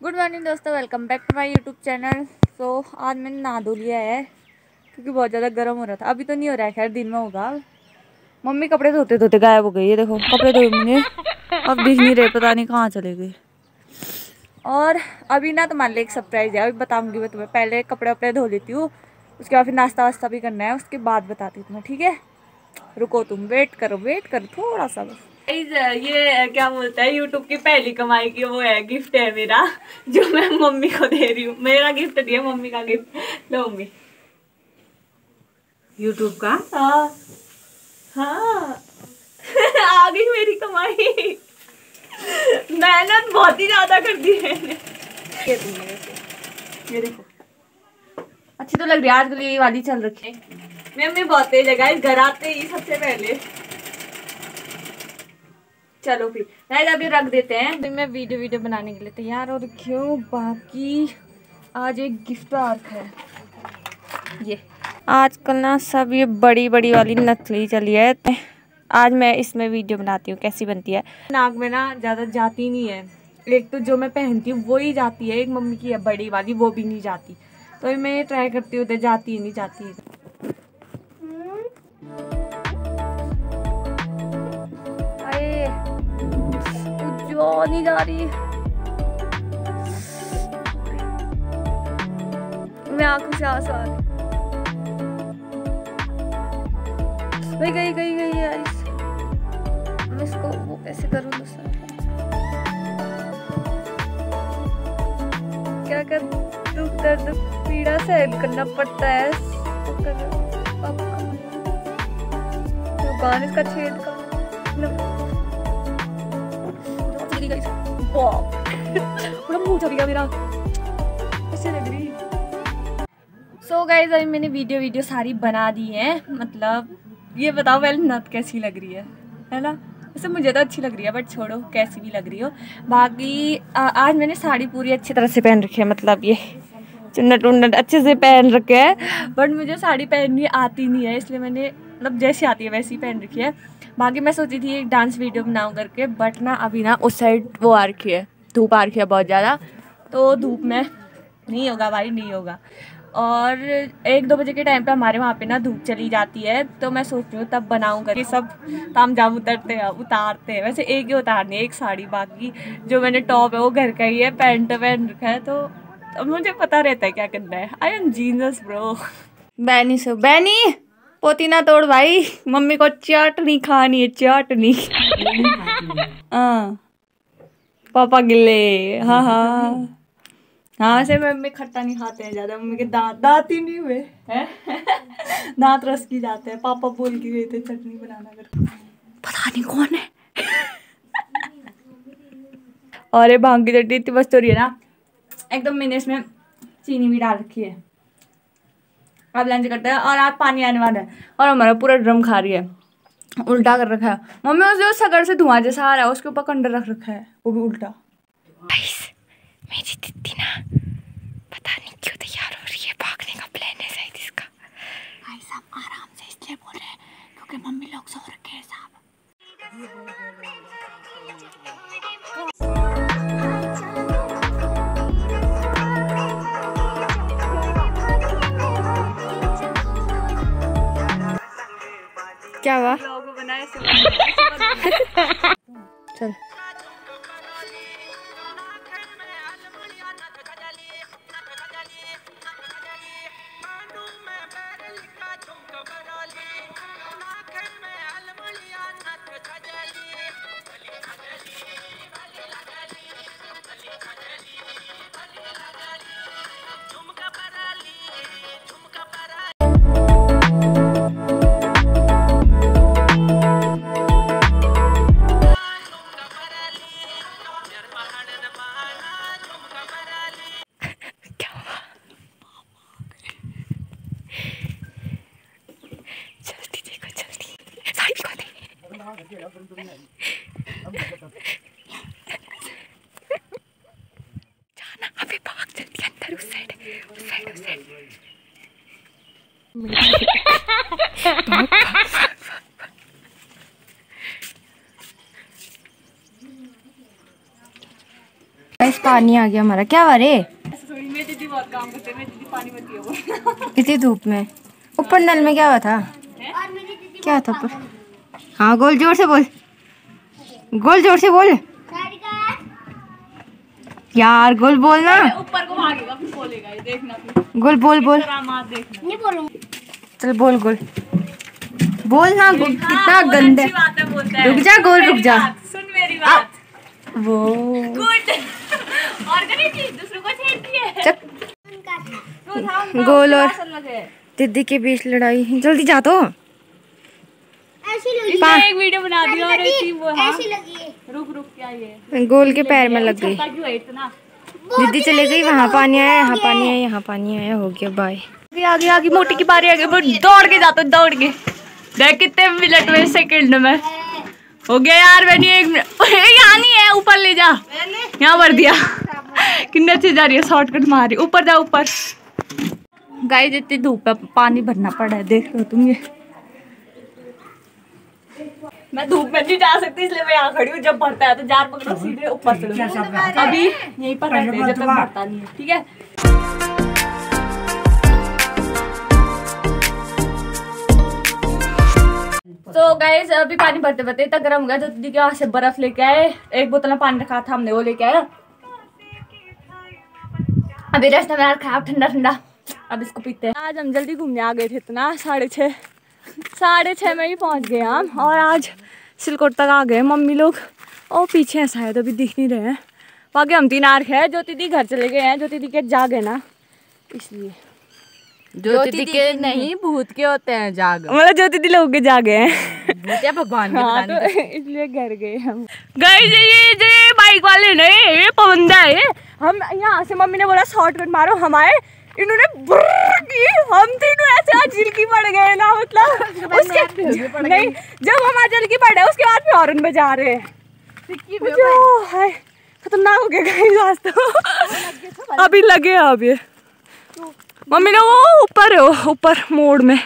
Good morning दोस्तों. Welcome back to my YouTube channel so आज मैंने नहा धो लिया है, क्योंकि बहुत ज़्यादा गर्म हो रहा था. अभी तो नहीं हो रहा है. खैर, दिन में होगा. मम्मी कपड़े धोते धोते गायब हो गई है. देखो, कपड़े धोए मैंने. अब दिख नहीं रहे, पता नहीं कहाँ चले गए. और अभी ना तुम्हारे लिए एक सरप्राइज़ है. अभी बताऊँगी मैं तुम्हें. पहले कपड़े वपड़े धो लेती हूँ. उसके बाद फिर नाश्ता वास्ता भी करना है. उसके बाद बताती हूँ तुम्हें. ठीक है? रुको तुम. वेट करो. वेट करो. थोड़ा सा बस. ये क्या बोलता है यूट्यूब की पहली कमाई की वो है गिफ्ट है मेरा जो मैं मम्मी को दे रही हूँ। मेरा गिफ्ट दिया मम्मी का गिफ्ट लो मम्मी यूट्यूब का? हाँ। हाँ। आ गई मेरी कमाई। मेहनत बहुत ही ज़्यादा कर दी है ये ये देखो। अच्छी तो लग रही है आजकल ये वाली चल रखी है। मम्मी बहुत तेज है घर आते ही सबसे पहले। चलो फिर। राइट अभी रख देते हैं। तो मैं वीडियो वीडियो बनाने के लिए तैयार रखी हूँ। बाकी आज एक गिफ्ट आर्क है। ये। आजकल ना सब ये बड़ी बड़ी वाली नकली चली है। आज मैं इसमें वीडियो बनाती हूँ, कैसी बनती है। नाक में ना ज़्यादा जाती नहीं है। एक तो जो मैं पहनती हूँ, वो ही जाती है। एक मम्मी की है बड़ी वाली, वो भी नहीं जाती। तो मैं ये ट्राई करती हूँ जाती ही नहीं, जाती है वो नहीं जा रही मैं आँखों से आँसू आ रही गई गई गई यार मैं इसको वो कैसे करूँ दूसरा? क्या कर? दुख, दर्द, पीड़ा सहन करना पड़ता है। तो गाने का छेद का गई मुँह चल गया मेरा कैसे लग रही सो गाइज़ अभी मैंने वीडियो वीडियो सारी बना दी है। मतलब ये बताओ पहले नत कैसी लग रही है? है ना? वैसे मुझे तो अच्छी लग रही है बट छोड़ो कैसी भी लग रही हो। बाकी आ, आज मैंने साड़ी पूरी अच्छी तरह से पहन रखी है मतलब ये चुन्नट उन्नट अच्छे से पहन रखे है। बट मुझे साड़ी पहननी आती नहीं है इसलिए मैंने मतलब जैसी आती है वैसी पहन रखी है। बाकी मैं सोची थी एक डांस वीडियो बनाऊँ करके बट ना अभी ना उस साइड वो आ रखी है। धूप आ रखी है बहुत ज़्यादा। तो धूप में नहीं होगा भाई नहीं होगा। और एक दो बजे के टाइम पे हमारे वहाँ पे ना धूप चली जाती है तो मैं सोच रही हूँ तब बनाऊँ करके सब ताम जाम उतरते हैं उतारते हैं। वैसे एक ही उतारनी है एक साड़ी बाकी जो मैंने टॉप है वो घर का ही है पैंट पहन रखा है। तो, तो मुझे पता रहता है क्या करना है। आई एम जीनस ब्रो बैनी सो बैनी पोतीना तोड़ भाई। मम्मी को चटनी खानी है चटनी। हाँ। पापा गिले। हाँ हाँ। हाँ वैसे मम्मी खट्टा नहीं खाते हैं ज़्यादा। मम्मी के दांत दांत ही नहीं हुए। हैं? दांत रस की जाते हैं। पापा बोल के गए थे चटनी बनाना कर पता नहीं कौन है। और ये भाँग की चटनी इतनी मस्त हो रही है ना। एकदम मैंने इसमें चीनी भी डाल रखी है। अब लंच करते हैं और आप पानी आने वाला है। और हमारा पूरा ड्रम खा रही है। उल्टा कर रखा है। मम्मी उस जो सगर से धुआँ जैसा आ रहा है उसके ऊपर कंडर रख रखा है। वो भी उल्टा। मेरी दीदी ना पता नहीं क्यों तैयार हो रही है। भागने का प्लान है शायद इसका। भाई साहब आराम से इसलिए बोल रहे हैं क्योंकि मम्मी लोग सो रखे हैं साहब। क्या हुआ जाना अभी भाग जल्दी अंदर उस साइड उस साइड उस साइड पानी आ गया हमारा। क्या वारे मेरी दीदी बहुत काम करते हैं दीदी पानी इतनी धूप में। ऊपर नल में क्या हुआ था? क्या था ऊपर? हाँ गोल ज़ोर से बोल। गोल ज़ोर से बोल। यार गोल बोल ना। ऊपर को भागेगा फिर बोलेगा ये देखना गोल बोल बोल। करामात देखना। चल बोल गोल। बोल ना गोल। कितना गंदा। बात है बोलता है। रुक जा गोल रुक जा। सुन मेरी बात। वो। गुड और दूसरों को छेड़ती चप था उनका गोल और दीदी के बीच लड़ाई। जल्दी जा तो। इसने एक वीडियो बना दी और ऐसी वो हाँ। रुक रुक क्या ये? गोल के पैर में लग गई। छत्ता क्यों है इतना दीदी चले गई वहाँ पानी आया यहाँ पानी आया यहाँ पानी आया हो गया बाय आगे आगे आगे मोटी की बारी आगे वो दौड़ के जाता हूँ, दौड़ के। देख कितने मिनट में सेकंड में। हो गया यार मैंने एक यहाँ नहीं है ऊपर ले जा। यहाँ भर दिया। कितने अच्छी जा रही है शॉर्टकट मार। रही ऊपर जा ऊपर। गाय जितनी धूप है पानी भरना पड़ा है देख लो तुम ये। मैं धूप में नहीं जा सकती इसलिए मैं यहाँ खड़ी हूँ। जब भरता है तो जार पकड़ो सीधे ऊपर चलो। अभी यहीं पर रहते जब तक भरता नहीं है ठीक है? तो गाइस अभी पानी भरते भरते इतना गर्म हो गया तो दीदी के वहाँ से बर्फ़ लेके आए। एक बोतल में पानी रखा था हमने वो लेके आया। अभी रास्ता में खराब ठंडा ठंडा। अब इसको पीते हैं। आज हम जल्दी घूमने आ गए थे इतना साढ़े छः साढ़े छः में ही पहुँच गए हम और आज सिलकोट तक आ गए। मम्मी लोग और पीछे हैं शायद अभी दिख नहीं रहे हैं। बाकी हम तीन आर्क है ज्योति दी घर चले गए हैं। ज्योति दी के जा गए ना इसलिए। ज्योति के नहीं भूत के होते हैं जाग। मतलब ज्योति दी लोग के जागे गए हैं भगवान हाँ तो इसलिए घर गए हम। गए ये ये ये बाइक वाले नहीं ये पवंदा है। हम यहाँ से मम्मी ने बोला शॉर्टकट मारो हम आए इन्होंने की हम तीनों ऐसे आज झिलकी पड़ गए ना मतलब उसके नहीं जब हम आज झिलकी पड़ रहे उसके बाद में हॉर्न बजा रहे हैं। खतरनाक हो गया गाइस आज तो। अभी लगे अब ये। मम्मी ने वो ऊपर है ऊपर मोड़ में।